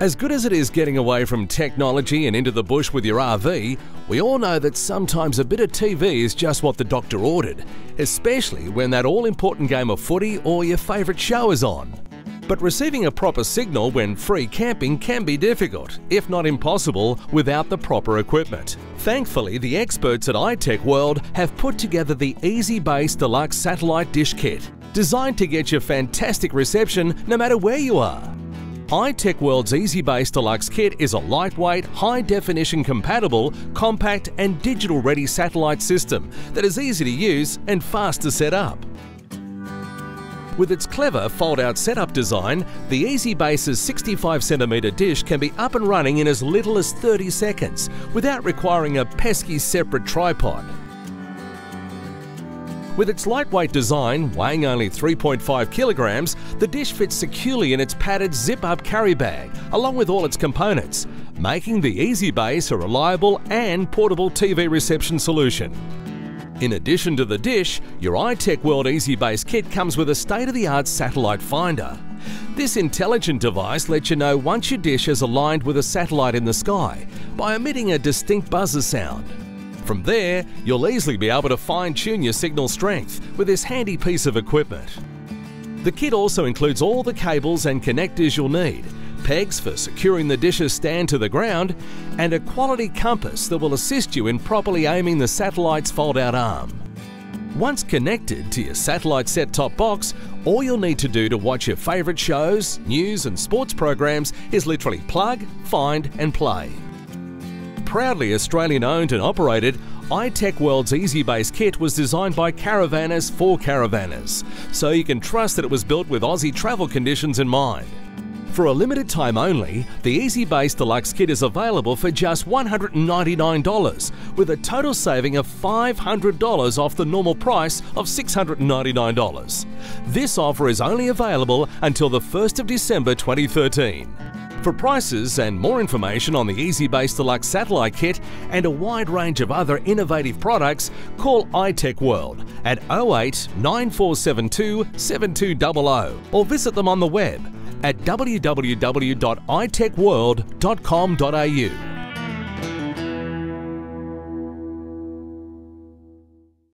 As good as it is getting away from technology and into the bush with your RV, we all know that sometimes a bit of TV is just what the doctor ordered, especially when that all important game of footy or your favourite show is on. But receiving a proper signal when free camping can be difficult, if not impossible, without the proper equipment. Thankfully, the experts at iTech World have put together the Easy Base Deluxe Satellite Dish Kit, designed to get you fantastic reception no matter where you are. iTech World's Easy Base Deluxe Kit is a lightweight, high definition compatible, compact, and digital ready satellite system that is easy to use and fast to set up. With its clever fold-out setup design, the Easy Base's 65cm dish can be up and running in as little as 30 seconds without requiring a pesky separate tripod. With its lightweight design, weighing only 3.5 kilograms, the dish fits securely in its padded zip-up carry bag, along with all its components, making the Easy Base a reliable and portable TV reception solution. In addition to the dish, your iTech World Easy Base kit comes with a state-of-the-art satellite finder. This intelligent device lets you know once your dish is aligned with a satellite in the sky by emitting a distinct buzzer sound. From there, you'll easily be able to fine-tune your signal strength with this handy piece of equipment. The kit also includes all the cables and connectors you'll need, pegs for securing the dish's stand to the ground, and a quality compass that will assist you in properly aiming the satellite's fold-out arm. Once connected to your satellite set-top box, all you'll need to do to watch your favourite shows, news and sports programs is literally plug, find and play. Proudly Australian owned and operated, iTech World's Easy Base kit was designed by caravanners for caravanners, so you can trust that it was built with Aussie travel conditions in mind. For a limited time only, the Easy Base Deluxe kit is available for just $199, with a total saving of $500 off the normal price of $699. This offer is only available until the 1st of December 2013. For prices and more information on the EasyBase Deluxe Satellite Kit and a wide range of other innovative products, call iTech World at 08 9472 7200 or visit them on the web at www.itechworld.com.au.